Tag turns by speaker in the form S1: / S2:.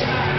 S1: Yes.